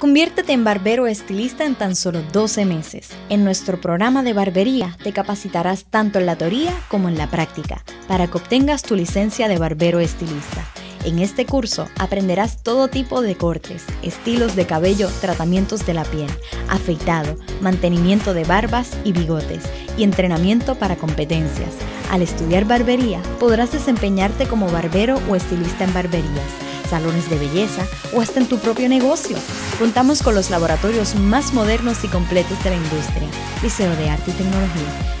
Conviértete en barbero estilista en tan solo 12 meses. En nuestro programa de barbería te capacitarás tanto en la teoría como en la práctica para que obtengas tu licencia de barbero estilista. En este curso aprenderás todo tipo de cortes, estilos de cabello, tratamientos de la piel, afeitado, mantenimiento de barbas y bigotes y entrenamiento para competencias. Al estudiar barbería podrás desempeñarte como barbero o estilista en barberías salones de belleza o hasta en tu propio negocio. Contamos con los laboratorios más modernos y completos de la industria. Liceo de Arte y Tecnología